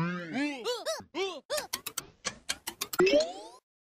Huh?